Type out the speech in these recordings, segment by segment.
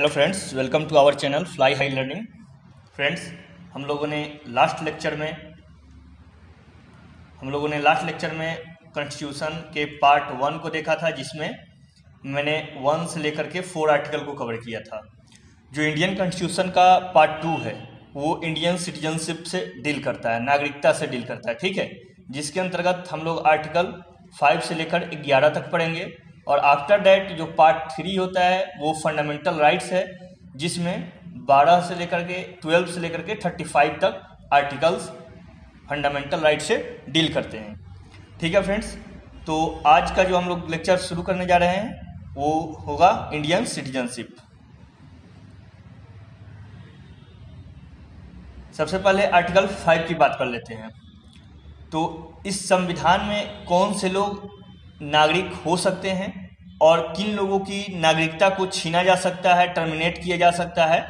Hello friends welcome to our channel fly high learning friends हम लोगों ने last lecture में, हम लोगों ने लास्ट लेक्चर में कॉन्स्टिट्यूशन के पार्ट वन को देखा था, जिसमें मैंने वन से लेकर के फोर आर्टिकल को कवर किया था। जो इंडियन कॉन्स्टिट्यूशन का पार्ट टू है, वो इंडियन सिटीजनशिप से डील करता है, नागरिकता से डील करता है, ठीक है? जिसके अंतर्गत हम लोग आर्टिकल फाइव से लेकर ग्यारह तक पढ़ेंगे। और आफ्टर डैट जो पार्ट थ्री होता है, वो फंडामेंटल राइट्स है, जिसमें बारह से लेकर के ट्वेल्व से लेकर के थर्टी फाइव तक आर्टिकल्स फंडामेंटल राइट से डील करते हैं। ठीक है फ्रेंड्स तो आज का जो हम लोग लेक्चर शुरू करने जा रहे हैं, वो होगा इंडियन सिटीजनशिप सबसे पहले आर्टिकल फाइव की बात कर लेते हैं। तो इस संविधान में कौन से लोग नागरिक हो सकते हैं और किन लोगों की नागरिकता को छीना जा सकता है टर्मिनेट किया जा सकता है,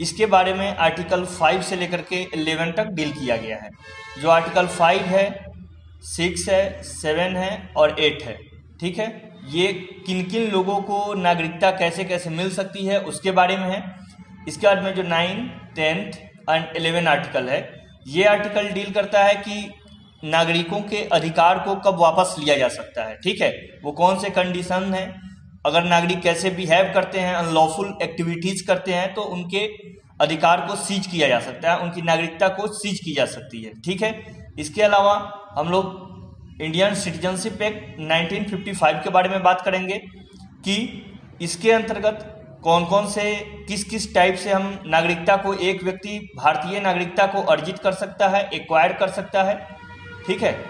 इसके बारे में आर्टिकल फाइव से लेकर के एलेवन तक डील किया गया है। जो आर्टिकल फाइव है सिक्स है सेवन है और एट है, ठीक है? ये किन किन लोगों को नागरिकता कैसे कैसे मिल सकती है, उसके बारे में है। इसके बाद में जो nine tenth and eleven article है, ये आर्टिकल डील करता है कि नागरिकों के अधिकार को कब वापस लिया जा सकता है? ठीक है? वो कौन से कंडीशन हैं? अगर नागरिक कैसे बिहेव करते हैं अनलॉफुल एक्टिविटीज़ करते हैं तो उनके अधिकार को सीज किया जा सकता है, उनकी नागरिकता को सीज की जा सकती है। ठीक है? इसके अलावा हम लोग इंडियन सिटीजनशिप एक्ट 1955 के बारे में बात करेंगे कि इसके अंतर्गत कौन कौन से किस किस टाइप से हम नागरिकता को एक व्यक्ति, भारतीय नागरिकता को अर्जित कर सकता है एक्वायर कर सकता है ठीक है?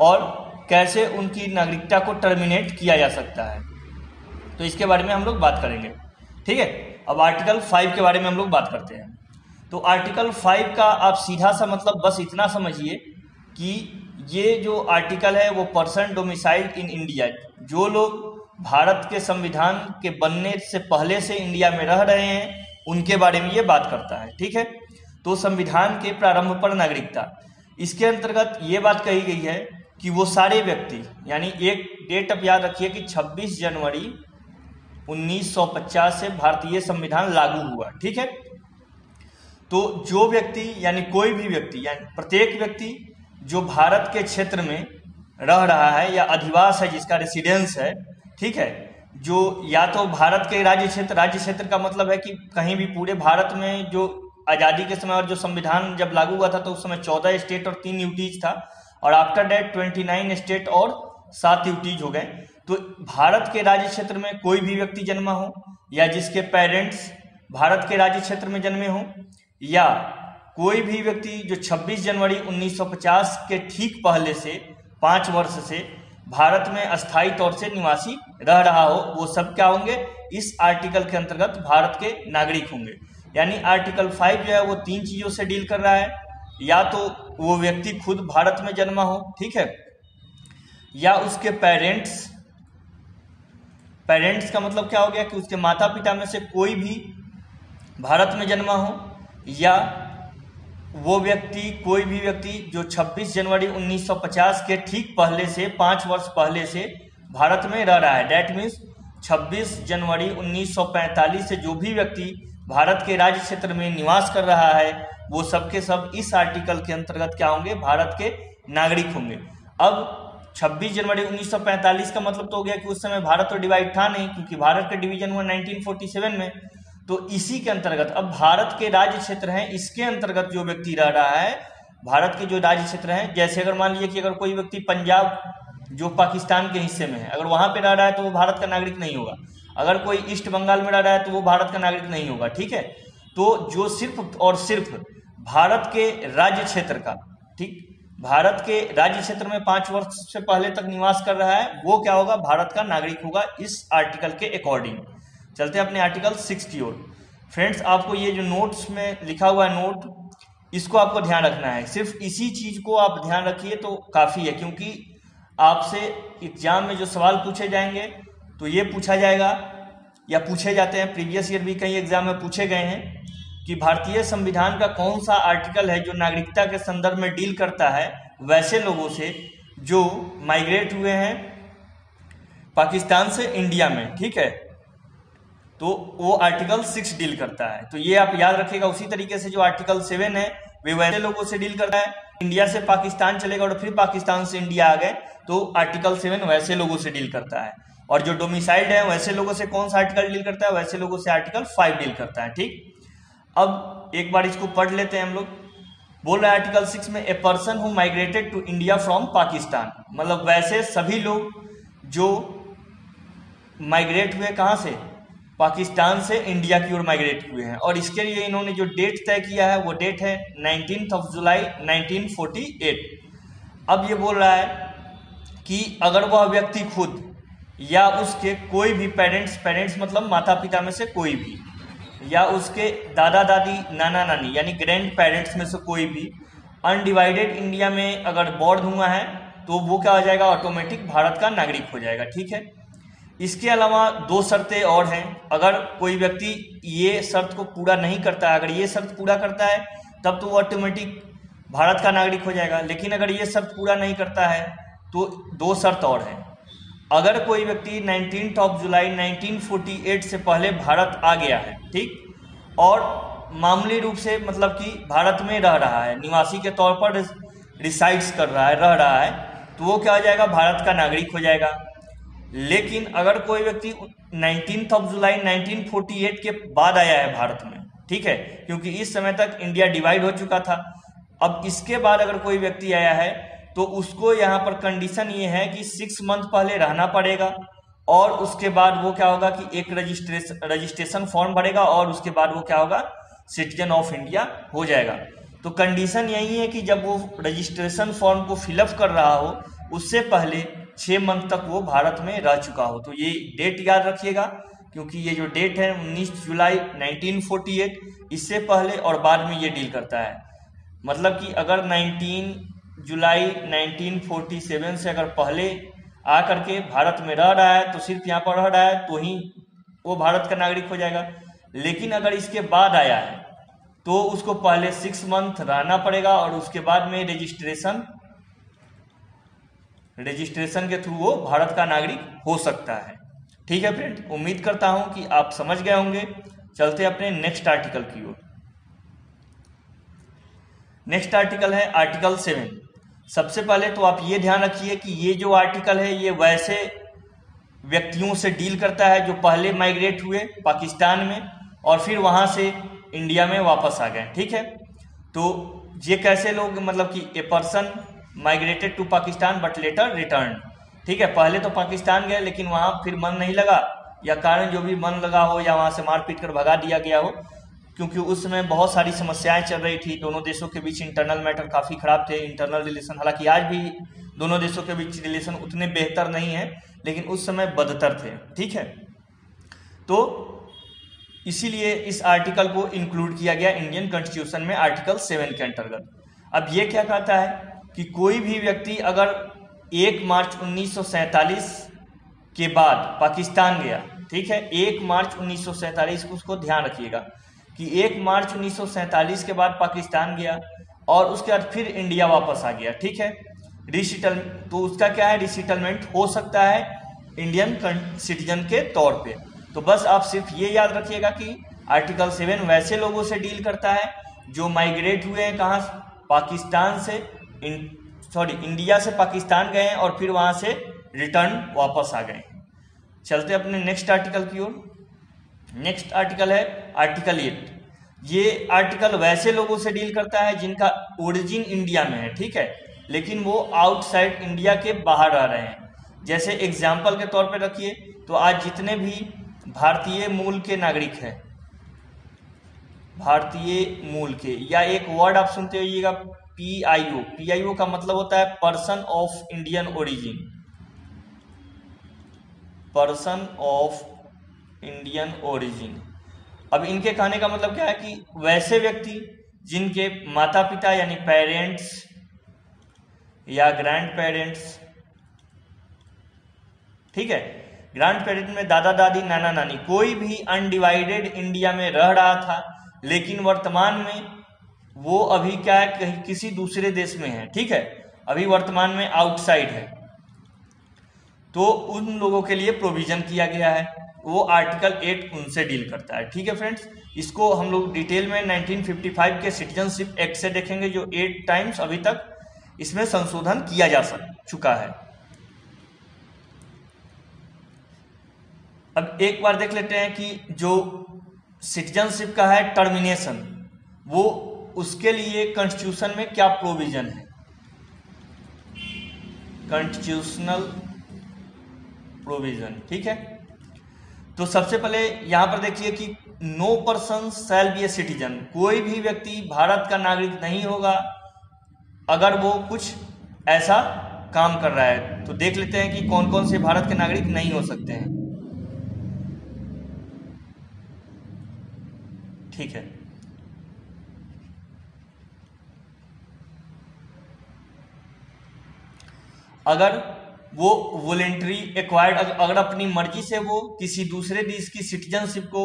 और कैसे उनकी नागरिकता को टर्मिनेट किया जा सकता है? तो इसके बारे में हम लोग बात करेंगे। ठीक है? अब आर्टिकल फाइव के बारे में हम लोग बात करते हैं। तो आर्टिकल फाइव का आप सीधा सा मतलब बस इतना समझिए कि ये जो आर्टिकल है, वो पर्सन डोमिसाइल इन इंडिया जो लोग भारत के संविधान के बनने से पहले से इंडिया में रह रहे हैं, उनके बारे में ये बात करता है। ठीक है? तो संविधान के प्रारंभ पर नागरिकता। इसके अंतर्गत ये बात कही गई है कि वो सारे व्यक्ति, यानी एक डेट अब याद रखिए कि 26 जनवरी 1950 से भारतीय संविधान लागू हुआ, ठीक है? तो जो व्यक्ति, यानी कोई भी व्यक्ति, यानी प्रत्येक व्यक्ति जो भारत के क्षेत्र में रह रहा है या अधिवास है, जिसका रेसिडेंस है, ठीक है? जो या तो भारत के राज्य क्षेत्र राज्य क्षेत्र का मतलब है कि कहीं भी पूरे भारत में जो आज़ादी के समय और जो संविधान जब लागू हुआ था तो उस समय चौदह स्टेट और तीन यूटीज था और after that twenty nine state और सात यूटीज हो गए। तो भारत के राज्य क्षेत्र में कोई भी व्यक्ति जन्मा हो, या जिसके पेरेंट्स भारत के राज्य क्षेत्र में जन्मे हों, या कोई भी व्यक्ति जो 26 जनवरी 1950 के ठीक पहले से, पाँच वर्ष से भारत में अस्थायी तौर से निवासी रह रहा हो, वो सब क्या होंगे? इस आर्टिकल के अंतर्गत भारत के नागरिक होंगे। यानी आर्टिकल फाइव जो है वो तीन चीज़ों से डील कर रहा है। या तो वो व्यक्ति खुद भारत में जन्मा हो, ठीक है? या उसके पेरेंट्स पेरेंट्स का मतलब क्या हो गया कि उसके माता पिता में से कोई भी भारत में जन्मा हो, या वो व्यक्ति, कोई भी व्यक्ति जो 26 जनवरी 1950 के ठीक पहले से, पाँच वर्ष पहले से भारत में रह रहा है। डैट मीन्स 26 जनवरी 1945 से जो भी व्यक्ति भारत के राज्य क्षेत्र में निवास कर रहा है, वो सबके सब इस आर्टिकल के अंतर्गत क्या होंगे? भारत के नागरिक होंगे। अब 26 जनवरी 1945 का मतलब तो हो गया कि उस समय भारत तो डिवाइड था नहीं, क्योंकि भारत का डिवीज़न हुआ 1947 में। तो इसी के अंतर्गत, अब भारत के राज्य क्षेत्र हैं, इसके अंतर्गत जो व्यक्ति रह रहा है, भारत के जो राज्य क्षेत्र हैं, जैसे अगर मान लीजिए कि अगर कोई व्यक्ति पंजाब, जो पाकिस्तान के हिस्से में है, अगर वहाँ पर रह रहा है तो वो भारत का नागरिक नहीं होगा। अगर कोई ईस्ट बंगाल में रह रहा है तो वो भारत का नागरिक नहीं होगा, ठीक है? तो जो सिर्फ़ और सिर्फ़ भारत के राज्य क्षेत्र का, ठीक? भारत के राज्य क्षेत्र में पाँच वर्ष से पहले तक निवास कर रहा है, वो क्या होगा? भारत का नागरिक होगा इस आर्टिकल के अकॉर्डिंग। चलते हैं अपने आर्टिकल सिक्स की ओर। फ्रेंड्स, आपको ये जो नोट्स में लिखा हुआ है नोट, इसको आपको ध्यान रखना है। सिर्फ़ इसी चीज़ को आप ध्यान रखिए तो काफ़ी है, क्योंकि आपसे एग्ज़ाम में जो सवाल पूछे जाएँगे तो ये पूछा जाएगा, या पूछे जाते हैं प्रीवियस ईयर भी कई एग्ज़ाम में पूछे गए हैं, कि भारतीय संविधान का कौन सा आर्टिकल है जो नागरिकता के संदर्भ में डील करता है, वैसे लोगों से, जो माइग्रेट हुए हैं, पाकिस्तान से इंडिया में, ठीक है? तो वो आर्टिकल सिक्स डील करता है। तो ये आप याद रखिएगा, उसी तरीके से जो आर्टिकल सेवन है, वे वैसे लोगों से डील करता है इंडिया से पाकिस्तान चलेगा और फिर पाकिस्तान से इंडिया आ गए तो आर्टिकल सेवन वैसे लोगों से डील करता है। और जो डोमिसाइल्ड है, वैसे लोगों से कौन सा आर्टिकल डील करता है? वैसे लोगों से आर्टिकल फाइव डील करता है, ठीक? अब एक बार इसको पढ़ लेते हैं हम लोग। बोल रहा है आर्टिकल सिक्स में a person who migrated to India from Pakistan मतलब वैसे सभी लोग जो माइग्रेट हुए कहाँ से? पाकिस्तान से इंडिया की ओर माइग्रेट हुए हैं। और इसके लिए इन्होंने जो डेट तय किया है, वो डेट है नाइनटीन ऑफ़ जुलाई 1948 अब ये बोल रहा है कि अगर वह व्यक्ति खुद या उसके कोई भी पेरेंट्स पेरेंट्स मतलब माता पिता में से कोई भी, या उसके दादा दादी नाना नानी यानी ग्रैंड पेरेंट्स में से कोई भी अनडिवाइडेड इंडिया में अगर बॉर्ड हुआ है तो वो क्या हो जाएगा? ऑटोमेटिक भारत का नागरिक हो जाएगा, ठीक है? इसके अलावा दो शर्तें और हैं। अगर कोई व्यक्ति ये शर्त को पूरा नहीं करता अगर ये शर्त पूरा करता है, तब तो वो ऑटोमेटिक भारत का नागरिक हो जाएगा। लेकिन अगर ये शर्त पूरा नहीं करता है तो दो शर्त और हैं। अगर कोई व्यक्ति नाइनटीन ऑफ़ जुलाई 1948 से पहले भारत आ गया है, ठीक? और मामूली रूप से मतलब कि भारत में रह रहा है, निवासी के तौर पर रिसाइड्स कर रहा है, रह रहा है तो वो क्या हो जाएगा? भारत का नागरिक हो जाएगा। लेकिन अगर कोई व्यक्ति नाइनटीन ऑफ़ जुलाई 1948 के बाद आया है भारत में, ठीक है? क्योंकि इस समय तक इंडिया डिवाइड हो चुका था। अब इसके बाद अगर कोई व्यक्ति आया है तो उसको यहाँ पर कंडीशन ये है कि सिक्स मंथ पहले रहना पड़ेगा और उसके बाद वो क्या होगा कि एक रजिस्ट्रेशन रजिस्ट्रेशन फॉर्म भरेगा और उसके बाद वो क्या होगा सिटीजन ऑफ़ इंडिया हो जाएगा। तो कंडीशन यही है कि जब वो रजिस्ट्रेशन फॉर्म को फिलअप कर रहा हो, उससे पहले छः मंथ तक वो भारत में रह चुका हो। तो ये डेट याद रखिएगा, क्योंकि ये जो डेट है 19 जुलाई 1948 इससे पहले और बाद में ये डील करता है। मतलब कि अगर 19 जुलाई 1947 से अगर पहले आ करके भारत में रह रहा है तो सिर्फ़ यहाँ पर रह रहा है तो ही वो भारत का नागरिक हो जाएगा। लेकिन अगर इसके बाद आया है तो उसको पहले सिक्स मंथ रहना पड़ेगा और उसके बाद में रजिस्ट्रेशन रजिस्ट्रेशन के थ्रू वो भारत का नागरिक हो सकता है। ठीक है फ्रेंड उम्मीद करता हूँ कि आप समझ गए होंगे। चलते अपने नेक्स्ट आर्टिकल की ओर। नेक्स्ट आर्टिकल है आर्टिकल सेवन सबसे पहले तो आप ये ध्यान रखिए कि ये जो आर्टिकल है, ये वैसे व्यक्तियों से डील करता है जो पहले माइग्रेट हुए पाकिस्तान में और फिर वहाँ से इंडिया में वापस आ गए, ठीक है? तो ये कैसे लोग मतलब कि a person migrated to Pakistan but later return ठीक है? पहले तो पाकिस्तान गए, लेकिन वहाँ फिर मन नहीं लगा, या कारण जो भी मन लगा हो, या वहाँ से मारपीट कर भगा दिया गया हो क्योंकि उस समय बहुत सारी समस्याएँ चल रही थी। दोनों देशों के बीच इंटरनल मैटर काफ़ी ख़राब थे इंटरनल रिलेशन हालाँकि आज भी दोनों देशों के बीच रिलेशन उतने बेहतर नहीं है, लेकिन उस समय बदतर थे। ठीक है? तो इसीलिए इस आर्टिकल को इंक्लूड किया गया इंडियन कॉन्स्टिट्यूशन में आर्टिकल सेवन के अंतर्गत। अब ये क्या कहता है कि कोई भी व्यक्ति अगर एक मार्च उन्नीस के बाद पाकिस्तान गया, ठीक है? एक मार्च उन्नीस को उसको ध्यान रखिएगा। कि एक मार्च उन्नीस सौ सैंतालीस के बाद पाकिस्तान गया और उसके बाद फिर इंडिया वापस आ गया, ठीक है? रिसिटल तो उसका क्या है? रिसिटलमेंट हो सकता है इंडियन सिटीजन के तौर पे। तो बस आप सिर्फ़ ये याद रखिएगा कि आर्टिकल सेवन वैसे लोगों से डील करता है, जो माइग्रेट हुए हैं कहाँ पाकिस्तान से सॉरी इंडिया से पाकिस्तान गए हैं और फिर वहाँ से रिटर्न वापस आ गए चलते अपने नेक्स्ट आर्टिकल की ओर। नेक्स्ट आर्टिकल है आर्टिकल एट। ये आर्टिकल वैसे लोगों से डील करता है जिनका ओरिजिन इंडिया में है, ठीक है? लेकिन वो आउटसाइड इंडिया के बाहर रह रहे हैं। जैसे एग्ज़ाम्पल के तौर पर रखिए तो आज जितने भी भारतीय मूल के नागरिक हैं, भारतीय मूल के, या एक वर्ड आप सुनते होइएगा P I O P I ओ का मतलब होता है person of Indian origin. Person of Indian origin. अब इनके कहने का मतलब क्या है कि वैसे व्यक्ति जिनके माता पिता यानी पेरेंट्स या ग्रैंड पेरेंट्स, ठीक है, ग्रैंड पेरेंट में दादा, दादी, नाना, नानी, कोई भी अनडिवाइडेड इंडिया में रह रहा था, लेकिन वर्तमान में वो अभी क्या है, कहीं किसी दूसरे देश में है, ठीक है, अभी वर्तमान में आउटसाइड है। तो उन लोगों के लिए प्रोविज़न किया गया है। वो आर्टिकल एट उनसे डील करता है। ठीक है फ्रेंड्स इसको हम लोग डिटेल में 1955 के सिटीजनशिप एक्ट से देखेंगे, जो एट टाइम्स अभी तक इसमें संशोधन किया जा सक, चुका है। अब एक बार देख लेते हैं कि जो सिटीजनशिप का है टर्मिनेशन वो उसके लिए कॉन्स्टिट्यूशन में क्या प्रोविज़न है? कॉन्स्टिट्यूशनल प्रोविज़न ठीक है? तो सबसे पहले यहाँ पर देखिए कि no person shall be a citizen कोई भी व्यक्ति भारत का नागरिक नहीं होगा अगर वो कुछ ऐसा काम कर रहा है। तो देख लेते हैं कि कौन कौन से भारत के नागरिक नहीं हो सकते हैं। ठीक है। अगर वो वॉलेंट्री एक्वायर्ड अगर अपनी मर्ज़ी से वो किसी दूसरे देश की सिटीजनशिप को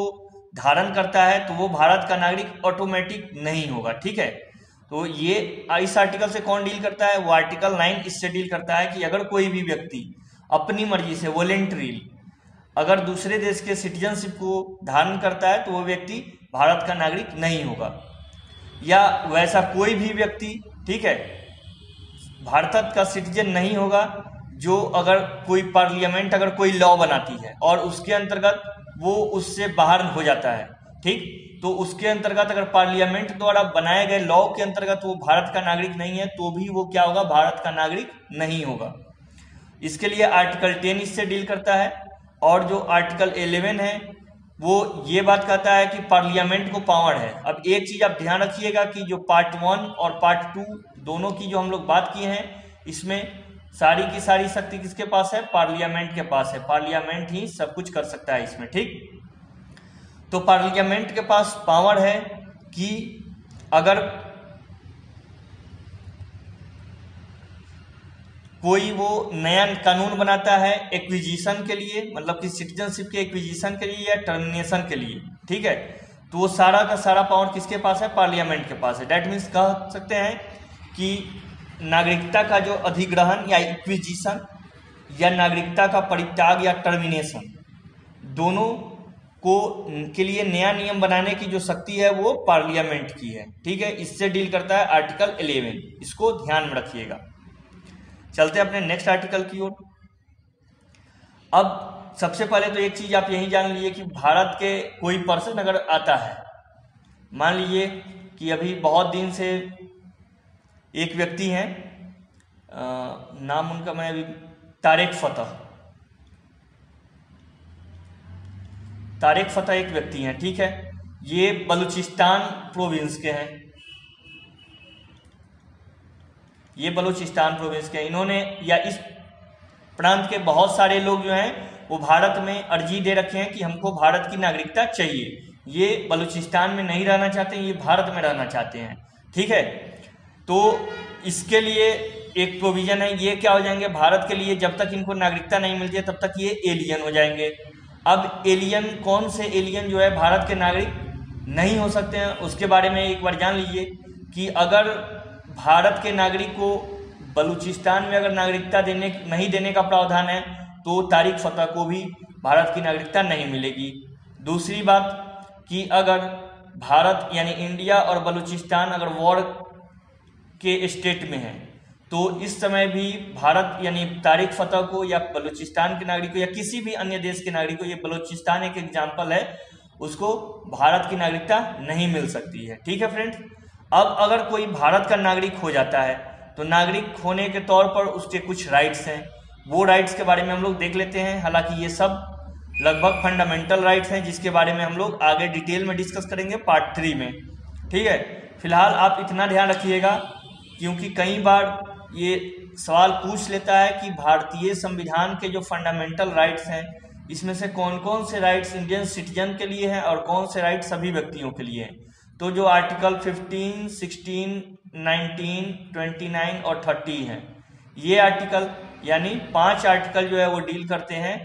धारण करता है तो वो भारत का नागरिक ऑटोमेटिक नहीं होगा, ठीक है? तो ये इस आर्टिकल से कौन डील करता है? वो आर्टिकल नाइन इससे डील करता है कि अगर कोई भी व्यक्ति अपनी मर्ज़ी से वॉलेंट्री अगर दूसरे देश के सिटीजनशिप को धारण करता है तो वो व्यक्ति भारत का नागरिक नहीं होगा। या वैसा कोई भी व्यक्ति, ठीक है, भारत का सिटीजन नहीं होगा जो अगर कोई पार्लियामेंट, अगर कोई लॉ बनाती है और उसके अंतर्गत वो उससे बाहर हो जाता है, ठीक? तो उसके अंतर्गत अगर पार्लियामेंट द्वारा बनाए गए लॉ के अंतर्गत वो भारत का नागरिक नहीं है तो भी वो क्या होगा? भारत का नागरिक नहीं होगा। इसके लिए आर्टिकल टेन इससे डील करता है और जो आर्टिकल इलेवन है, वो ये बात कहता है कि पार्लियामेंट को पावर है। अब एक चीज़ आप ध्यान रखिएगा कि जो पार्ट वन और पार्ट टू दोनों की जो हम लोग बात किए हैं, इसमें सारी की सारी शक्ति किसके पास है? पार्लियामेंट के पास है। पार्लियामेंट ही सब कुछ कर सकता है इसमें, ठीक? तो पार्लियामेंट के पास पावर है कि अगर कोई वो नया कानून बनाता है एक्विजिशन के लिए मतलब कि सिटीजनशिप के एक्विजिशन के लिए या टर्मिनेशन के लिए, ठीक है? तो वो सारा का सारा पावर किसके पास है? पार्लियामेंट के पास है। डेट मीन्स कह सकते हैं कि नागरिकता का जो अधिग्रहण या इक्विजिशन या नागरिकता का परित्याग या टर्मिनेशन, दोनों को के लिए नया नियम बनाने की जो शक्ति है वो पार्लियामेंट की है। ठीक है? इससे डील करता है आर्टिकल 11 इसको ध्यान में रखिएगा। चलते हैं अपने नेक्स्ट आर्टिकल की ओर। अब सबसे पहले तो एक चीज़ आप यही जान लीजिए कि भारत के कोई पर्सन अगर आता है, मान लीजिए कि अभी बहुत दिन से एक व्यक्ति हैं नाम उनका मैं अभी तारिक फतेह। तारिक फतेह एक व्यक्ति हैं, ठीक है? ये बलूचिस्तान प्रोविंस के हैं। ये बलूचिस्तान प्रोविंस के हैं। इन्होंने, या इस प्रांत के बहुत सारे लोग जो हैं, वो भारत में अर्जी दे रखे हैं कि हमको भारत की नागरिकता चाहिए। ये बलूचिस्तान में नहीं रहना चाहते, ये भारत में रहना चाहते हैं, ठीक है? तो इसके लिए एक प्रोविज़न है, ये क्या हो जाएँगे? भारत के लिए जब तक इनको नागरिकता नहीं मिलती है, तब तक ये एलियन हो जाएँगे। अब एलियन कौन से एलियन जो है भारत के नागरिक नहीं हो सकते हैं? उसके बारे में एक बार जान लीजिए कि अगर भारत के नागरिक को बलूचिस्तान में अगर नागरिकता देने, नहीं देने का प्रावधान है तो तारिक फतेह को भी भारत की नागरिकता नहीं मिलेगी। दूसरी बात कि अगर भारत, यानी इंडिया और बलूचिस्तान अगर वॉर के स्टेट में है। तो इस समय भी भारत यानी तारिक फतेह को या बलूचिस्तान के नागरिक को या किसी भी अन्य देश के नागरिक को ये बलूचिस्तान एक एग्ज़ाम्पल है, उसको भारत की नागरिकता नहीं मिल सकती है। ठीक है फ्रेंड अब अगर कोई भारत का नागरिक हो जाता है तो नागरिक होने के तौर पर उसके कुछ राइट्स हैं। वो राइट्स के बारे में हम लोग देख लेते हैं। हालाँकि ये सब लगभग फंडामेंटल राइट्स हैं, जिसके बारे में हम लोग आगे डिटेल में डिस्कस करेंगे पार्ट थ्री में। ठीक है? फ़िलहाल आप इतना ध्यान रखिएगा। क्योंकि कई बार ये सवाल पूछ लेता है कि भारतीय संविधान के जो फंडामेंटल राइट्स हैं इसमें से कौन कौन से राइट्स इंडियन सिटीजन के लिए हैं और कौन से राइट्स सभी व्यक्तियों के लिए हैं? तो जो आर्टिकल 15, 16, 19, 29 और 30 हैं ये आर्टिकल यानी पाँच आर्टिकल जो है वो डील करते हैं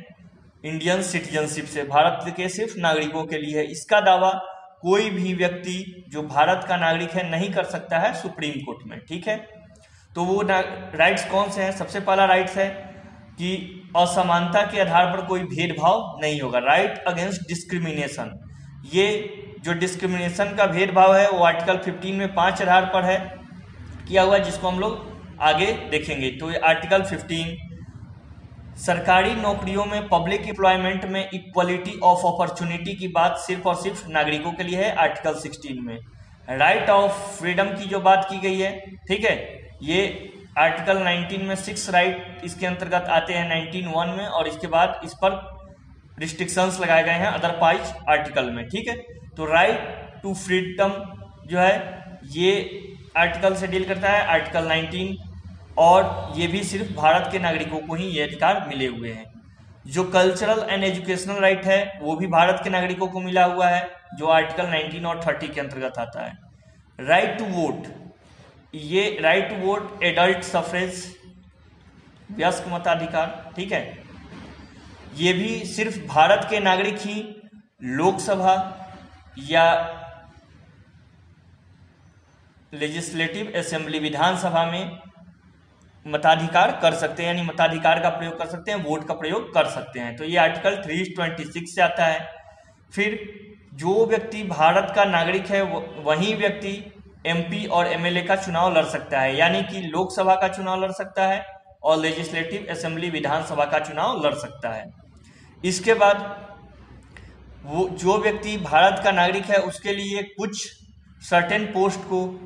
इंडियन सिटीजनशिप से भारत के सिर्फ़ नागरिकों के लिए है। इसका दावा कोई भी व्यक्ति जो भारत का नागरिक है, नहीं कर सकता है सुप्रीम कोर्ट में, ठीक है? तो वो राइट्स कौन से हैं? सबसे पहला राइट्स है कि असमानता के आधार पर कोई भेदभाव नहीं होगा। राइट अगेंस्ट डिस्क्रिमिनेशन ये जो डिस्क्रिमिनेशन का भेदभाव है, वो आर्टिकल 15 में पाँच आधार पर है, किया हुआ जिसको हम लोग आगे देखेंगे। तो ये आर्टिकल 15 सरकारी नौकरियों में पब्लिक एम्प्लॉयमेंट में इक्वलिटी ऑफ़ अपॉर्चुनिटी की बात सिर्फ़ और सिर्फ़ नागरिकों के लिए है आर्टिकल 16 में। राइट ऑफ़ फ्रीडम की जो बात की गई है, ठीक है? ये आर्टिकल 19 में सिक्स राइट इसके अंतर्गत आते हैं 19 वन में और इसके बाद इस पर रिस्ट्रिक्शंस लगाए गए हैं अदरवाइज़ आर्टिकल में, ठीक है? तो राइट टू फ्रीडम जो है, ये आर्टिकल से डील करता है आर्टिकल 19 और ये भी सिर्फ़ भारत के नागरिकों को ही ये अधिकार मिले हुए हैं। जो कल्चरल एंड एजुकेशनल राइट है, वो भी भारत के नागरिकों को मिला हुआ है, जो आर्टिकल 19 और 30 के अंतर्गत आता है। राइट टू वोट ये right to vote adult suffrage व्यस्क मताधिकार, ठीक है? ये भी सिर्फ़ भारत के नागरिक ही, लोकसभा या लेजिस्लेटिव असेंबली विधानसभा में मताधिकार कर सकते हैं, यानी मताधिकार का प्रयोग कर सकते हैं, वोट का प्रयोग कर सकते हैं। तो ये आर्टिकल 326 से आता है। फिर, जो व्यक्ति भारत का नागरिक है वही व्यक्ति एमपी और एमएलए का चुनाव लड़ सकता है, यानी कि लोकसभा का चुनाव लड़ सकता है और लेजिस्लेटिव असेंबली विधानसभा का चुनाव लड़ सकता है। इसके बाद, वो, जो व्यक्ति भारत का नागरिक है, उसके लिए कुछ सर्टेन पोस्ट को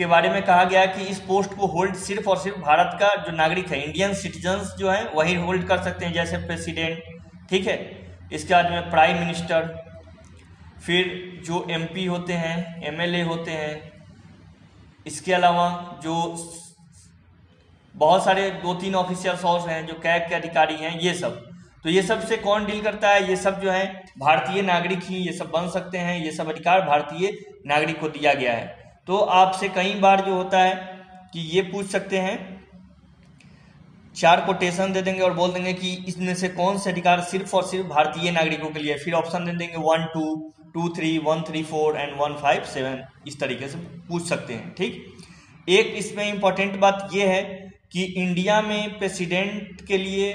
के बारे में कहा गया कि इस पोस्ट को होल्ड सिर्फ़ और सिर्फ़ भारत का जो नागरिक है इंडियन सिटीजन्स जो है, वही होल्ड कर सकते हैं जैसे प्रेसिडेंट ठीक है? इसके बाद में प्राइम मिनिस्टर फिर जो एमपी होते हैं एमएलए होते हैं, इसके अलावा जो बहुत सारे दो तीन ऑफिसर्स और हैं, जो कैग के अधिकारी हैं, ये सब। तो ये सबसे कौन डील करता है? ये सब जो है, भारतीय नागरिक ही ये सब बन सकते हैं, ये सब अधिकार भारतीय नागरिक को दिया गया है। तो आपसे कई बार जो होता है कि ये पूछ सकते हैं, चार कोटेशन दे देंगे और बोल देंगे कि इसमें से कौन से अधिकार सिर्फ़ और सिर्फ़ भारतीय नागरिकों के लिए फिर ऑप्शन दे देंगे one two two three one three four and one five seven इस तरीके से पूछ सकते हैं, ठीक? एक इसमें इंपॉर्टेंट बात यह है कि इंडिया में प्रेसिडेंट के लिए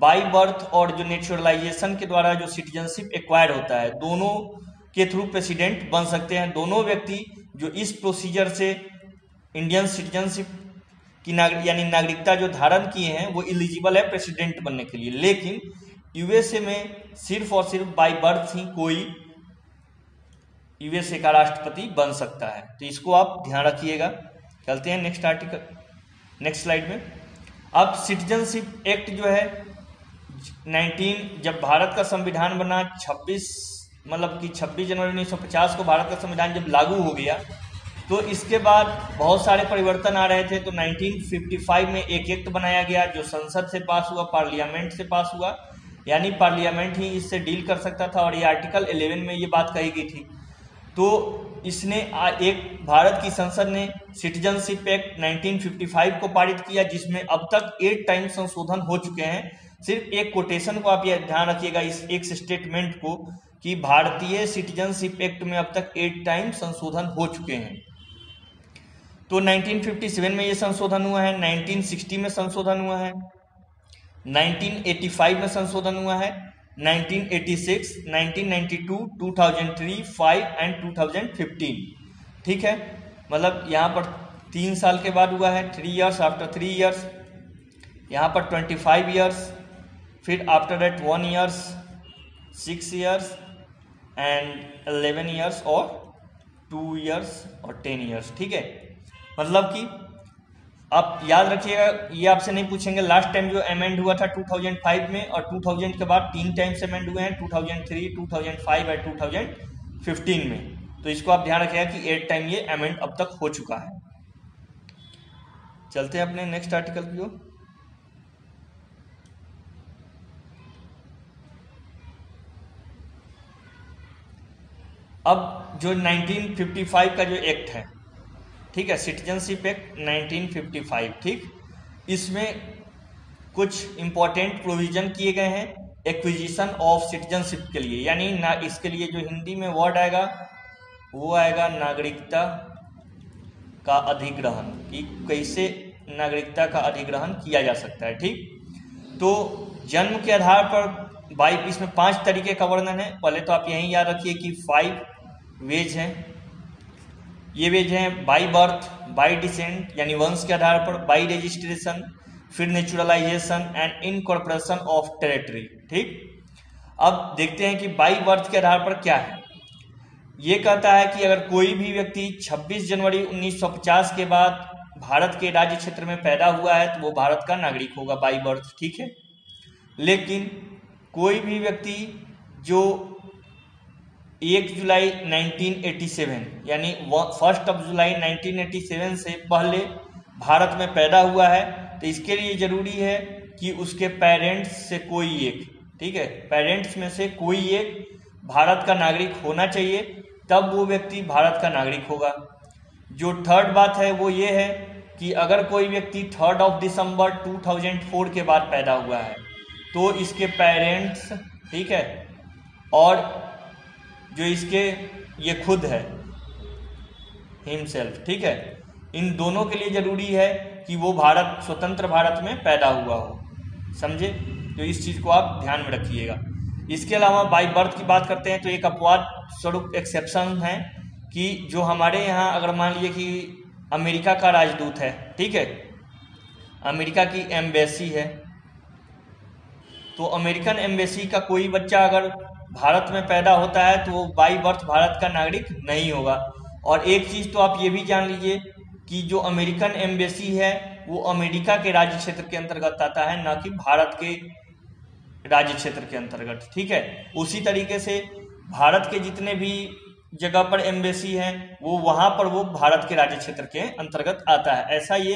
बाई बर्थ और जो नेचुरलाइजेशन के द्वारा जो सिटीजनशिप एक्वायर्ड होता है, दोनों के थ्रू प्रेसिडेंट बन सकते हैं। दोनों व्यक्ति जो इस प्रोसीजर से इंडियन सिटीजनशिप की नागरिक यानी नागरिकता जो धारण किए हैं, वो इलिजिबल है प्रेसिडेंट बनने के लिए। लेकिन यूएसए में सिर्फ़ और सिर्फ़ बाई बर्थ ही कोई यूएसए का राष्ट्रपति बन सकता है। तो इसको आप ध्यान रखिएगा। चलते हैं नेक्स्ट आर्टिकल नेक्स्ट स्लाइड में। अब सिटीजनशिप एक्ट जो है 19 जब भारत का संविधान बना 26 मतलब कि 26 जनवरी 1950 को भारत का संविधान जब लागू हो गया तो इसके बाद बहुत सारे परिवर्तन आ रहे थे। तो 1955 में एक एक्ट बनाया गया जो संसद से पास हुआ, पार्लियामेंट से पास हुआ। यानी पार्लियामेंट ही इससे डील कर सकता था और ये आर्टिकल 11 में ये बात कही गई थी। तो इसने एक भारत की संसद ने सिटीजनशिप एक्ट 1955 को पारित किया, जिसमें अब तक एट टाइम संशोधन हो चुके हैं। सिर्फ़ एक कोटेशन को आप ये ध्यान रखिएगा, इस एक स्टेटमेंट को। कि भारतीय सिटीजनशिप एक्ट में अब तक एट टाइम संशोधन हो चुके हैं। तो 1957 में ये संशोधन हुआ है 1960 में संशोधन हुआ है 1985 में संशोधन हुआ है 1986, 1992, 2003, 5 एंड 2015 ठीक है? मतलब यहाँ पर तीन साल के बाद हुआ है three years after three years यहाँ पर ट्वेंटी फाइव ईयर्स फिर after that one years six years and eleven years और टू ईयर्स और टेन ईयर्स ठीक है? मतलब कि आप याद रखिएगा ये आपसे नहीं पूछेंगे लास्ट टाइम जो अमेंड हुआ था 2005 में और 2000 के बाद तीन टाइम से अमेंड हुए हैं 2003, 2005 और 2015 में। तो इसको आप ध्यान रखिएगा कि एट टाइम ये अमेंड अब तक हो चुका है। चलते हैं अपने नेक्स्ट आर्टिकल की ओर। अब जो 1955 का जो एक्ट है, ठीक है, सिटीजनशिप एक्ट 1955 ठीक? इसमें कुछ इंपॉर्टेंट प्रोविज़न किए गए हैं एक्विजिशन ऑफ़ सिटीजनशिप के लिए। यानी ना इसके लिए जो हिंदी में वर्ड आएगा, वो आएगा नागरिकता का अधिग्रहण, कि कैसे नागरिकता का अधिग्रहण किया जा सकता है, ठीक? तो जन्म के आधार पर बाई इसमें पाँच तरीके का वर्णन है। पहले तो आप यही याद रखिए कि फाइव वेज हैं। ये वेज हैं बाई बर्थ बाई डिसेंट यानी वंश के आधार पर बाई रजिस्ट्रेशन फिर naturalization and incorporation of territory ठीक? अब देखते हैं कि बाई बर्थ के आधार पर क्या है। ये कहता है कि अगर कोई भी व्यक्ति 26 जनवरी 1950 के बाद भारत के राज्य क्षेत्र में पैदा हुआ है तो वो भारत का नागरिक होगा बाई बर्थ ठीक है? लेकिन कोई भी व्यक्ति जो एक जुलाई 1987 यानी फ़र्स्ट ऑफ़ जुलाई 1987 से पहले भारत में पैदा हुआ है। तो इसके लिए ज़रूरी है कि उसके पेरेंट्स से कोई एक, ठीक है? पेरेंट्स में से कोई एक भारत का नागरिक होना चाहिए, तब वो व्यक्ति भारत का नागरिक होगा। जो थर्ड बात है, वो ये है कि अगर कोई व्यक्ति थर्ड ऑफ़ दिसंबर 2004 के बाद पैदा हुआ है तो इसके पेरेंट्स ठीक है? और जो इसके, ये खुद है हिमसेल्फ ठीक है? इन दोनों के लिए ज़रूरी है कि वो भारत, स्वतंत्र भारत में पैदा हुआ हो। समझे? तो इस चीज़ को आप ध्यान में रखिएगा। इसके अलावा बाई बर्थ की बात करते हैं तो एक अपवाद स्वरूप एक्सेप्शन है कि जो हमारे यहाँ, अगर मान लीजिए कि अमेरिका का राजदूत है, ठीक है? अमेरिका की एम्बेसी है। तो अमेरिकन एम्बेसी का कोई बच्चा अगर भारत में पैदा होता है तो वो बाई बर्थ भारत का नागरिक नहीं होगा। और एक चीज़ तो आप ये भी जान लीजिए कि जो अमेरिकन एम्बेसी है, वो अमेरिका के राज्य क्षेत्र के अंतर्गत आता है, ना कि भारत के राज्य क्षेत्र के अंतर्गत, ठीक है? उसी तरीके से भारत के जितने भी जगह पर एम्बेसी है, वो वहाँ पर वो भारत के राज्य क्षेत्र के अंतर्गत आता है। ऐसा ये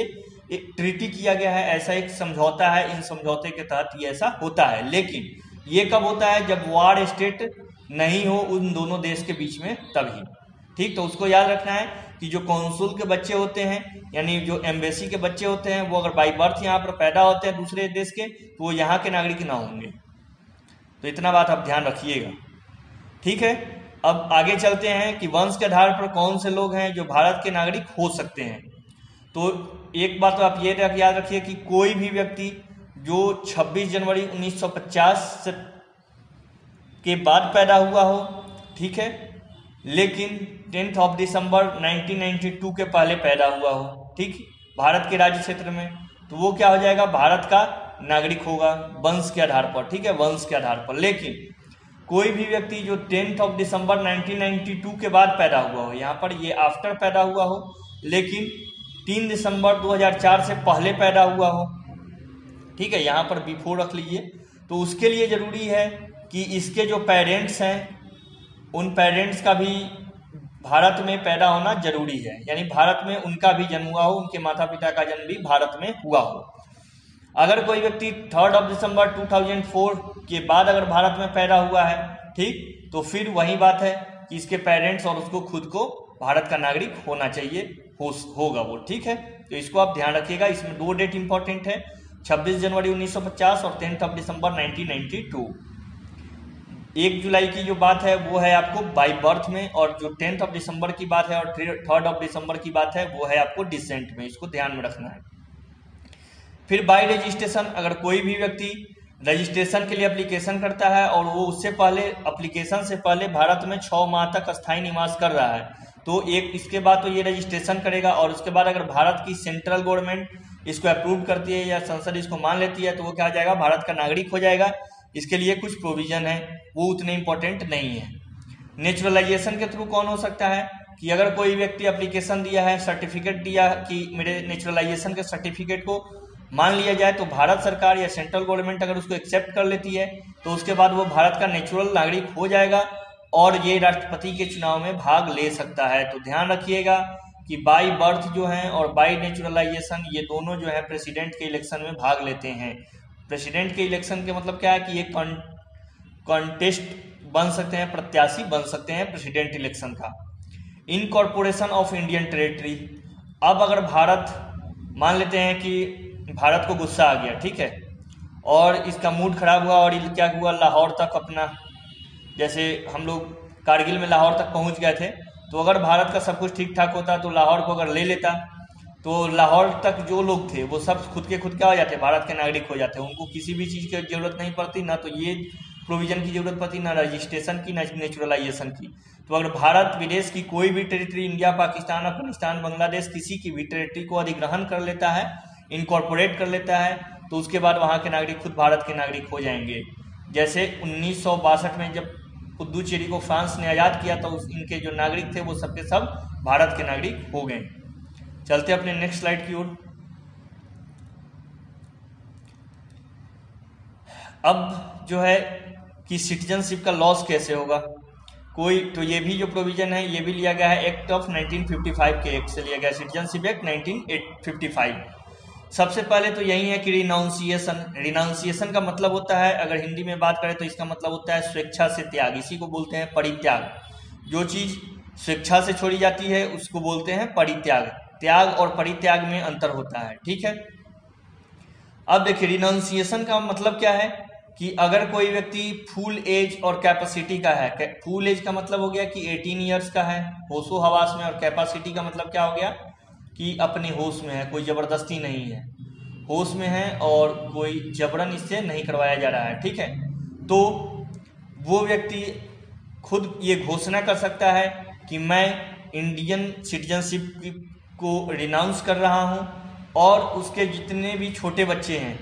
एक ट्रीटी किया गया है, ऐसा एक समझौता है, इन समझौते के तहत ये ऐसा होता है। लेकिन ये कब होता है? जब वार स्टेट नहीं हो उन दोनों देश के बीच में, तभी। ठीक? तो उसको याद रखना है कि जो कौंसुल के बच्चे होते हैं, यानी जो एम्बेसी के बच्चे होते हैं, वो अगर बाई बर्थ यहाँ पर पैदा होते हैं दूसरे देश के तो वो यहाँ के नागरिक ना होंगे। तो इतना बात आप ध्यान रखिएगा। ठीक है? अब आगे चलते हैं कि वंश के आधार पर कौन से लोग हैं जो भारत के नागरिक हो सकते हैं। तो एक बात तो आप ये याद रखिए कि कोई भी व्यक्ति जो 26 जनवरी 1950 से के बाद पैदा हुआ हो, ठीक है? लेकिन टेंथ ऑफ़ दिसंबर 1992 के पहले पैदा हुआ हो, ठीक? भारत के राज्य क्षेत्र में। तो वो क्या हो जाएगा? भारत का नागरिक होगा, वंश के आधार पर, ठीक है? वंश के आधार पर। लेकिन कोई भी व्यक्ति जो टेंथ ऑफ़ दिसंबर 1992 के बाद पैदा हुआ हो, यहाँ पर ये आफ्टर पैदा हुआ हो, लेकिन तीन दिसंबर 2004 से पहले पैदा हुआ हो ठीक है, यहाँ पर बिफोर रख लीजिए। तो उसके लिए ज़रूरी है कि इसके जो पेरेंट्स हैं, उन पेरेंट्स का भी भारत में पैदा होना ज़रूरी है। यानी भारत में उनका भी जन्म हुआ हो, उनके माता पिता का जन्म भी भारत में हुआ हो। अगर कोई व्यक्ति थर्ड ऑफ़ दिसंबर 2004 के बाद अगर भारत में पैदा हुआ है, ठीक तो फिर वही बात है कि इसके पेरेंट्स और उसको खुद को भारत का नागरिक होना चाहिए हो होगा वो, ठीक है? तो इसको आप ध्यान रखिएगा। इसमें दो डेट इंपॉर्टेंट है। 26 जनवरी 1950 और टेंथ ऑफ़ दिसंबर 1992 एक जुलाई की जो बात है, वो है आपको बाई बर्थ में और जो टेंथ ऑफ़ दिसंबर की बात है और थर्ड ऑफ़ दिसंबर की बात है, वो है आपको डिसेंट में। इसको ध्यान में रखना है। फिर बाई रजिस्ट्रेशन अगर कोई भी व्यक्ति रजिस्ट्रेशन के लिए अप्लीकेशन करता है और वो उससे पहले अप्लीकेशन से पहले भारत में छः माह तक स्थायी निवास कर रहा है तो एक, इसके बाद तो ये रजिस्ट्रेशन करेगा और उसके बाद अगर भारत की सेंट्रल गवर्नमेंट इसको अप्रूव करती है या संसद इसको मान लेती है तो वो क्या हो जाएगा? भारत का नागरिक हो जाएगा। इसके लिए कुछ प्रोविज़न है, वो उतने इंपॉर्टेंट नहीं है। नेचुरलाइजेशन के थ्रू कौन हो सकता है? कि अगर कोई व्यक्ति एप्लीकेशन दिया है सर्टिफिकेट दिया कि मेरे नेचुरलाइजेशन के सर्टिफिकेट को मान लिया जाए तो भारत सरकार या सेंट्रल गवर्नमेंट अगर उसको एक्सेप्ट कर लेती है तो उसके बाद वो भारत का नेचुरल नागरिक हो जाएगा और ये राष्ट्रपति के चुनाव में भाग ले सकता है। तो ध्यान रखिएगा कि बाई बर्थ जो है और बाई नेचुरलाइजेशन ये दोनों जो है प्रेसिडेंट के इलेक्शन में भाग लेते हैं। प्रेसिडेंट के इलेक्शन के मतलब क्या है कि ये कॉन्टेस्ट बन सकते हैं, प्रत्याशी बन सकते हैं प्रेसिडेंट इलेक्शन का। इनकॉर्पोरेशन ऑफ़ इंडियन टेरिटरी अब अगर भारत, मान लेते हैं कि भारत को गुस्सा आ गया, ठीक है? और इसका मूड खराब हुआ और क्या हुआ? लाहौर तक अपना, जैसे हम लोग कारगिल में लाहौर तक पहुँच गए थे। तो अगर भारत का सब कुछ ठीक ठाक होता तो लाहौर को अगर ले लेता तो लाहौर तक जो लोग थे, वो सब खुद के खुद क्या हो जाते, भारत के नागरिक हो जाते, उनको किसी भी चीज़ की ज़रूरत नहीं पड़ती, ना तो ये प्रोविज़न की ज़रूरत पड़ती, ना रजिस्ट्रेशन की, ना नेचुरलाइजेशन की। तो अगर भारत विदेश की कोई भी टेरिटरी इंडिया पाकिस्तान अफ़गानिस्तान बांग्लादेश किसी की भी टेरिटरी को अधिग्रहण कर लेता है इनकॉर्पोरेट कर लेता है तो उसके बाद वहाँ के नागरिक खुद भारत के नागरिक हो जाएँगे। जैसे उन्नीस सौ बासठ में जब पुद्दुचेरी को फ्रांस ने आज़ाद किया तो उस इनके जो नागरिक थे, वो सबके सब भारत के नागरिक हो गए। चलते अपने नेक्स्ट स्लाइड की ओर। अब जो है कि सिटीजनशिप का लॉस कैसे होगा? कोई तो ये भी जो प्रोविज़न है, ये भी लिया गया है एक्ट ऑफ़ 1955 के एक्ट से लिया गया सिटीजनशिप एक्ट 1955 सबसे पहले तो यही है कि रिनाउंसिएशन रिनाउंसिएशन का मतलब होता है, अगर हिंदी में बात करें तो इसका मतलब होता है स्वेच्छा से त्याग, इसी को बोलते हैं परित्याग। जो चीज़ स्वेच्छा से छोड़ी जाती है, उसको बोलते हैं परित्याग। त्याग और परित्याग में अंतर होता है, ठीक है? अब देखिए रिनाउंसिएशन का मतलब क्या है? कि अगर कोई व्यक्ति फुल एज और कैपेसिटी का है फुल एज का मतलब हो गया कि 18 इयर्स का है, होशो हवास में और कैपेसिटी का मतलब क्या हो गया? कि अपने होश में है, कोई ज़बरदस्ती नहीं है। होश में है और कोई जबरन इससे नहीं करवाया जा रहा है, ठीक है? तो वो व्यक्ति खुद ये घोषणा कर सकता है कि मैं इंडियन सिटीजनशिप को रिनाउंस कर रहा हूँ और उसके जितने भी छोटे बच्चे हैं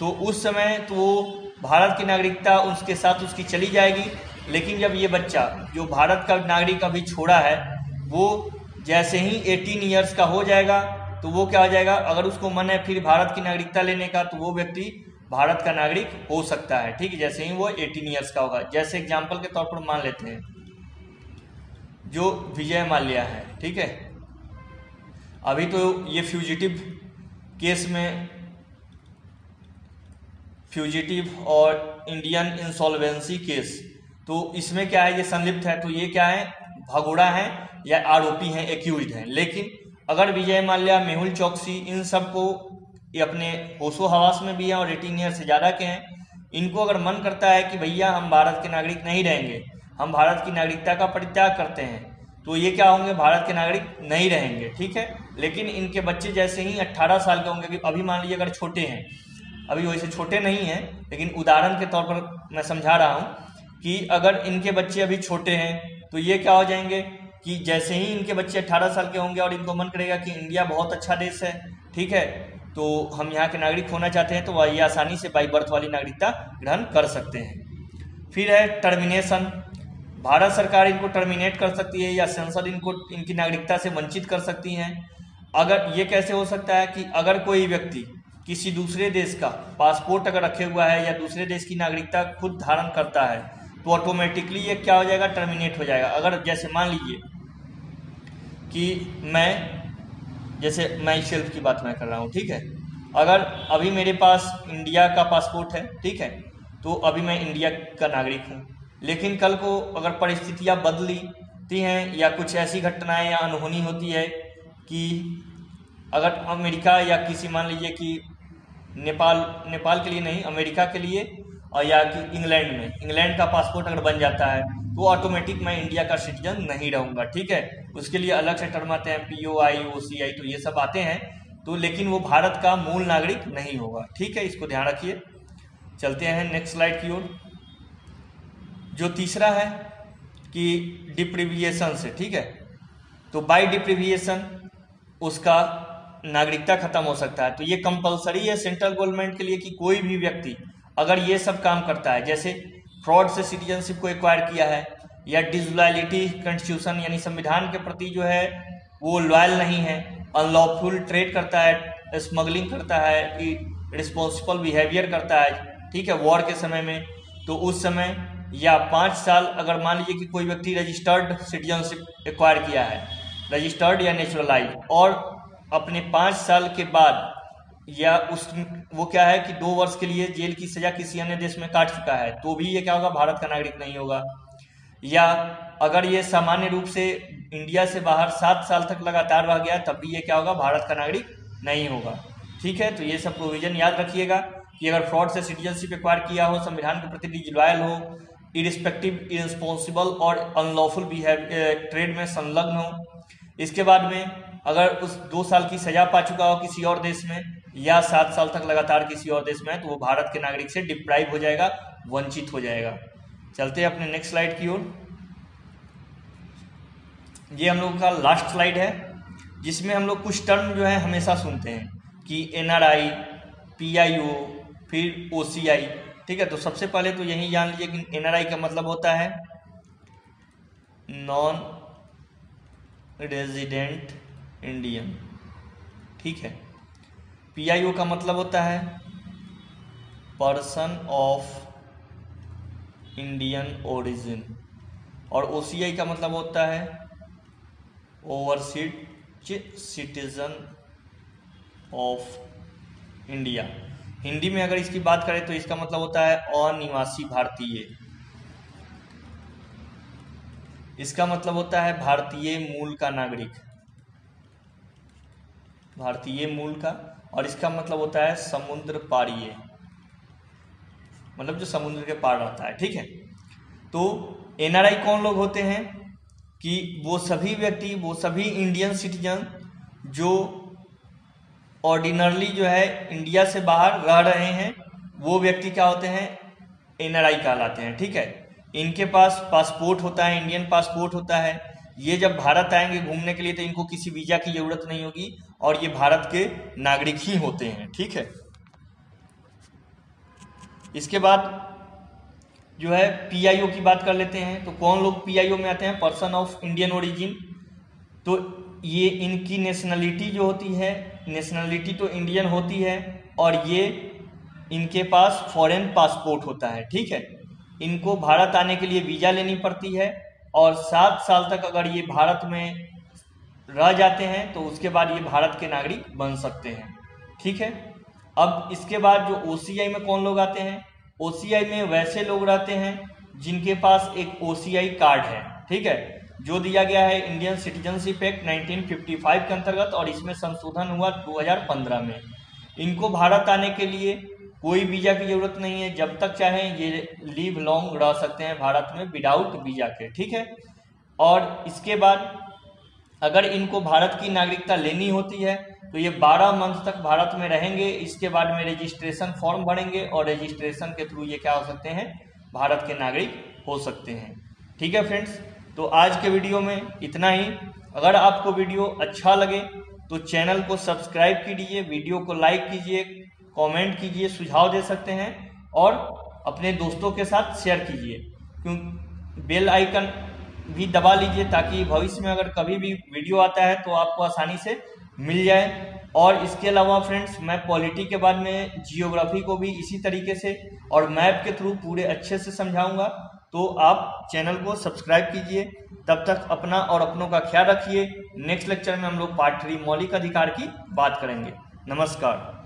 तो उस समय तो वो भारत की नागरिकता उसके साथ उसकी चली जाएगी। लेकिन जब ये बच्चा, जो भारत का नागरिक अभी छोड़ा है, वो जैसे ही 18 ईयर्स का हो जाएगा तो वो क्या हो जाएगा? अगर उसको मन है फिर भारत की नागरिकता लेने का तो वो व्यक्ति भारत का नागरिक हो सकता है। ठीक है, जैसे ही वो 18 ईयर्स का होगा। जैसे एग्ज़ाम्पल के तौर पर मान लेते हैं, जो विजय माल्या है, ठीक है? अभी तो ये फ्यूजिटिव केस में फ्यूजिटिव और इंडियन इंसॉल्वेंसी केस तो इसमें क्या है? ये संलिप्त है तो ये क्या है? भगोड़ा है या आरोपी हैं एक्यूज हैं। लेकिन अगर विजय माल्या, मेहुल चौकसी, इन सबको ये अपने होशो हवास में भी हैं और एटीन ईयर से ज़्यादा के हैं, इनको अगर मन करता है कि भैया हम भारत के नागरिक नहीं रहेंगे, हम भारत की नागरिकता का परित्याग करते हैं तो ये क्या होंगे, भारत के नागरिक नहीं रहेंगे, ठीक है? लेकिन इनके बच्चे जैसे ही 18 साल के होंगे कि अभी मान लीजिए अगर छोटे हैं, अभी वैसे छोटे नहीं हैं, लेकिन उदाहरण के तौर पर मैं समझा रहा हूँ कि अगर इनके बच्चे अभी छोटे हैं तो ये क्या हो जाएँगे कि जैसे ही इनके बच्चे 18 साल के होंगे और इनको मन करेगा कि इंडिया बहुत अच्छा देश है, ठीक है तो हम यहाँ के नागरिक होना चाहते हैं तो वह ये आसानी से बाई बर्थ वाली नागरिकता ग्रहण कर सकते हैं। फिर है टर्मिनेशन भारत सरकार इनको टर्मिनेट कर सकती है या संसद इनको, इनकी नागरिकता से वंचित कर सकती हैं। अगर ये कैसे हो सकता है कि अगर कोई व्यक्ति किसी दूसरे देश का पासपोर्ट अगर रखे हुआ है या दूसरे देश की नागरिकता खुद धारण करता है तो ऑटोमेटिकली ये क्या हो जाएगा? टर्मिनेट हो जाएगा। अगर जैसे मान लीजिए कि मैं, जैसे मैं सेल्फ की बात मैं कर रहा हूँ, ठीक है? अगर अभी मेरे पास इंडिया का पासपोर्ट है, ठीक है? तो अभी मैं इंडिया का नागरिक हूँ। लेकिन कल को अगर परिस्थितियाँ बदलती हैं, या कुछ ऐसी घटनाएँ या अनहोनी होती है कि अगर अमेरिका या किसी, मान लीजिए कि नेपाल नेपाल के लिए नहीं, अमेरिका के लिए और या कि इंग्लैंड में। इंग्लैंड का पासपोर्ट अगर बन जाता है तो ऑटोमेटिक मैं इंडिया का सिटीजन नहीं रहूँगा, ठीक है? उसके लिए अलग से टर्म आते हैं पी ओ आई ओ सी आई तो ये सब आते हैं। तो लेकिन वो भारत का मूल नागरिक नहीं होगा, ठीक है? इसको ध्यान रखिए। चलते हैं नेक्स्ट स्लाइड की ओर। जो तीसरा है कि डिप्रीविएशन से, ठीक है? तो बाय डिप्रीविएशन उसका नागरिकता खत्म हो सकता है। तो ये कंपलसरी है सेंट्रल गवर्नमेंट के लिए कि कोई भी व्यक्ति अगर ये सब काम करता है, जैसे फ्रॉड से सिटीजनशिप को एक्वायर किया है, या डिजलॉयलिटी कॉन्स्टिट्यूशन यानी संविधान के प्रति जो है, वो लॉयल नहीं है अनलॉफुल ट्रेड करता है स्मगलिंग करता है रिस्पॉन्सिबल बिहेवियर करता है, ठीक है वॉर के समय में तो उस समय या पाँच साल अगर मान लीजिए कि कोई व्यक्ति रजिस्टर्ड सिटीजनशिप एक्वायर किया है रजिस्टर्ड या नेचुरलाइज और अपने पाँच साल के बाद या उस वो क्या है कि दो वर्ष के लिए जेल की सजा किसी अन्य देश में काट चुका है तो भी ये क्या होगा? भारत का नागरिक नहीं होगा। या अगर ये सामान्य रूप से इंडिया से बाहर सात साल तक लगातार रह गया, तब भी ये क्या होगा? भारत का नागरिक नहीं होगा। ठीक है तो ये सब प्रोविज़न याद रखिएगा कि अगर फ्रॉड से सिटीजनशिप एक्वायर किया हो, संविधान के प्रति डिजिलॉयल हो इरिस्पेक्टिव इरेस्पॉन्सिबल और अनलॉफुल बिहेव ट्रेड में संलग्न हो, इसके बाद में अगर उस दो साल की सजा पा चुका हो किसी और देश में या सात साल तक लगातार किसी और देश में है तो वो भारत के नागरिक से डिप्राइव हो जाएगा, वंचित हो जाएगा। चलते हैं अपने नेक्स्ट स्लाइड की ओर। ये हम लोग का लास्ट स्लाइड है, जिसमें हम लोग कुछ टर्म जो है हमेशा सुनते हैं, कि N R I P I O फिर ओ सी आई ठीक है? तो सबसे पहले तो यही जान लीजिए कि एन आर आई का मतलब होता है नॉन रेजिडेंट इंडियन ठीक है? पी आई ओ का मतलब होता है पर्सन ऑफ़ इंडियन ओरिजिन और ओ सी आई का मतलब होता है overseas citizen of India Hindi में अगर इसकी बात करें तो इसका मतलब होता है अनिवासी भारतीय। इसका मतलब होता है भारतीय मूल का नागरिक। भारतीय मूल का और इसका मतलब होता है समुद्र पारीय मतलब जो समुद्र के पार रहता है, ठीक है? तो एनआरआई कौन लोग होते हैं कि वो सभी व्यक्ति, वो सभी इंडियन सिटीजन जो ऑर्डिनरली जो है इंडिया से बाहर रह रहे हैं, वो व्यक्ति क्या होते हैं? एनआरआई कहलाते हैं, ठीक है? इनके पास पासपोर्ट होता है इंडियन पासपोर्ट होता है ये जब भारत आएँगे घूमने के लिए तो इनको किसी वीज़ा की ज़रूरत नहीं होगी और ये भारत के नागरिक ही होते हैं, ठीक है? इसके बाद जो है पीआईओ की बात कर लेते हैं। तो कौन लोग पीआईओ में आते हैं? पर्सन ऑफ़ इंडियन ओरिजिन तो ये इनकी नेशनलिटी जो होती है नेशनलिटी तो इंडियन होती है, और ये इनके पास फॉरेन पासपोर्ट होता है, ठीक है? इनको भारत आने के लिए वीज़ा लेनी पड़ती है और सात साल तक अगर ये भारत में रह जाते हैं तो उसके बाद ये भारत के नागरिक बन सकते हैं। ठीक है? अब इसके बाद जो ओसीआई में कौन लोग आते हैं? ओसीआई में वैसे लोग रहते हैं, जिनके पास एक ओसीआई कार्ड है। ठीक है? जो दिया गया है इंडियन सिटीजनशिप एक्ट 1955 के अंतर्गत और इसमें संशोधन हुआ 2015 में। इनको भारत आने के लिए कोई वीज़ा की ज़रूरत नहीं है। जब तक चाहें ये लीव लॉन्ग रह सकते हैं भारत में विदाउट वीज़ा के, ठीक है? और इसके बाद अगर इनको भारत की नागरिकता लेनी होती है तो ये 12 मंथ तक भारत में रहेंगे। इसके बाद में रजिस्ट्रेशन फॉर्म भरेंगे और रजिस्ट्रेशन के थ्रू ये क्या हो सकते हैं? भारत के नागरिक हो सकते हैं। ठीक है फ्रेंड्स तो आज के वीडियो में इतना ही। अगर आपको वीडियो अच्छा लगे तो चैनल को सब्सक्राइब कीजिए वीडियो को लाइक कीजिए कमेंट कीजिए, सुझाव दे सकते हैं और अपने दोस्तों के साथ शेयर कीजिए। क्यों बेल आइकन भी दबा लीजिए ताकि भविष्य में अगर कभी भी वीडियो आता है तो आपको आसानी से मिल जाए। और इसके अलावा फ्रेंड्स मैं पॉलिटी के बाद में जियोग्राफी को भी इसी तरीके से और मैप के थ्रू पूरे अच्छे से समझाऊँगा। तो आप चैनल को सब्सक्राइब कीजिए। तब तक अपना और अपनों का ख्याल रखिए। नेक्स्ट लेक्चर में हम लोग पार्ट थ्री मौलिक अधिकार की बात करेंगे। नमस्कार।